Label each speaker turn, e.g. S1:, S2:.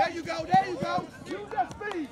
S1: There you go, there you go. Use that speed.